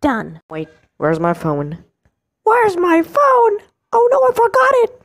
done. Wait, where's my phone? Where's my phone? Oh no, I forgot it.